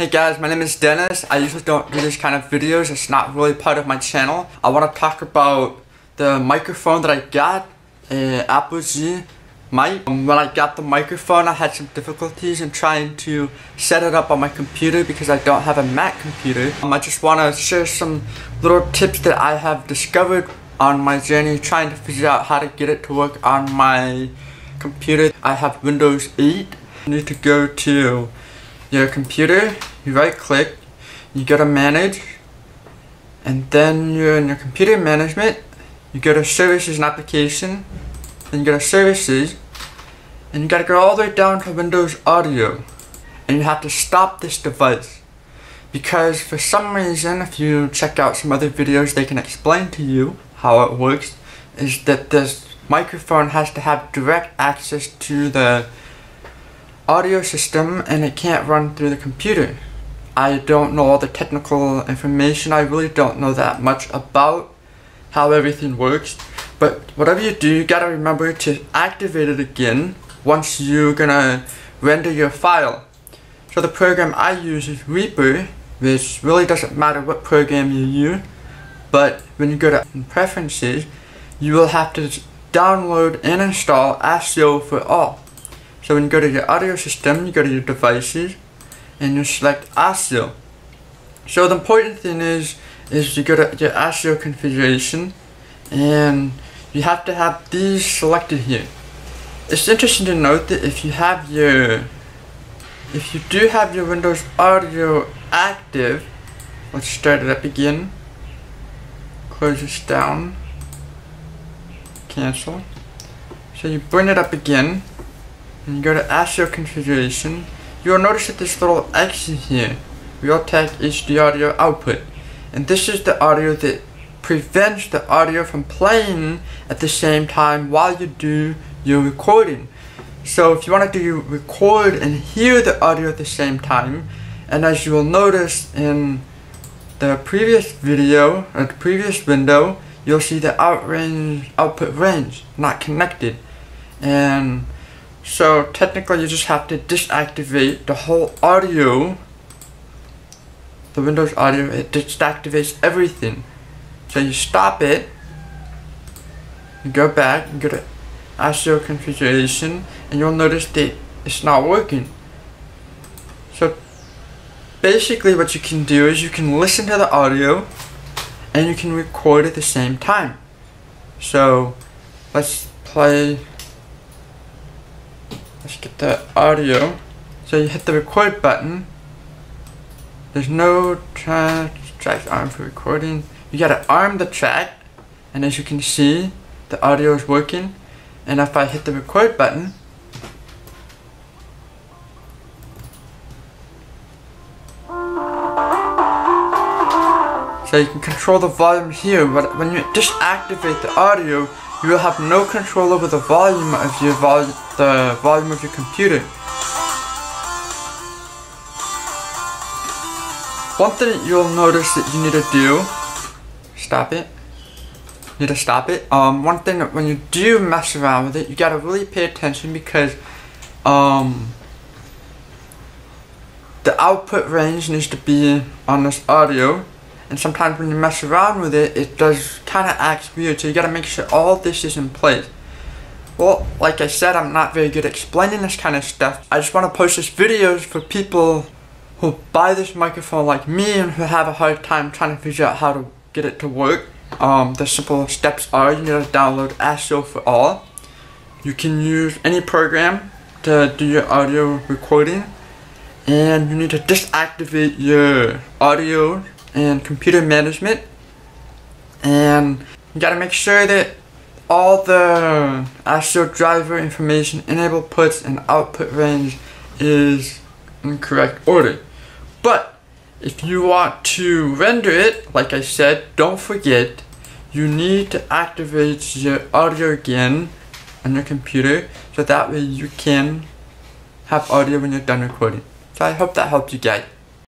Hey guys, my name is Denis. I usually don't do these kind of videos. It's not really part of my channel. I want to talk about the microphone that I got, uh, Apogee mic. Um, when I got the microphone, I had some difficulties in trying to set it up on my computer because I don't have a Mac computer. Um, I just want to share some little tips that I have discovered on my journey trying to figure out how to get it to work on my computer. I have Windows 8. You need to go to your computer, you right click, you go to manage, and then you're in your computer management, you go to services and application, then you go to services, and you gotta go all the way down to Windows Audio, and you have to stop this device. Because for some reason, if you check out some other videos, they can explain to you how it works, is that this microphone has to have direct access to the audio system and it can't run through the computer. I don't know all the technical information, I really don't know that much about how everything works. But whatever you do, you gotta remember to activate it again once you're gonna render your file. So the program I use is Reaper, which really doesn't matter what program you use, but when you go to preferences, you will have to download and install ASIO4ALL. So when you go to your audio system, you go to your devices, and you select ASIO. So the important thing is, is you go to your ASIO configuration, and you have to have these selected here. It's interesting to note that if you have your, if you do have your Windows Audio active, let's start it up again, close this down, cancel. So you bring it up again, and go to ASIO configuration, you will notice that this little X here, Realtek HD audio output. And this is the audio that prevents the audio from playing at the same time while you do your recording. So if you want to do record and hear the audio at the same time, and as you will notice in the previous video, or the previous window, you'll see the out range, output range not connected. And so technically you just have to disactivate the whole audio, the Windows audio, it disactivates everything. So you stop it, you go back, go to ASIO configuration, and you'll notice that it's not working. So basically what you can do is you can listen to the audio and you can record at the same time. So let's play let's get the audio. So you hit the record button. There's no track, track arm for recording. You gotta arm the track, and as you can see, the audio is working. And if I hit the record button, So you can control the volume here, but when you disactivate the audio, you will have no control over the volume of your vol the volume of your computer. One thing you'll notice that you need to do, stop it, you need to stop it. Um, one thing that when you do mess around with it, you gotta really pay attention because, um, the output range needs to be on this audio and sometimes when you mess around with it, it does kind of act weird, so you gotta make sure all this is in place. Well, like I said, I'm not very good at explaining this kind of stuff. I just want to post these videos for people who buy this microphone like me and who have a hard time trying to figure out how to get it to work. Um, the simple steps are you need to download ASIO4ALL. You can use any program to do your audio recording and you need to disactivate your audio and computer management. And you gotta make sure that all the ASIO driver information enable puts and output range is in correct order. But if you want to render it, like I said, don't forget you need to activate your audio again on your computer so that way you can have audio when you're done recording. So I hope that helped you guys.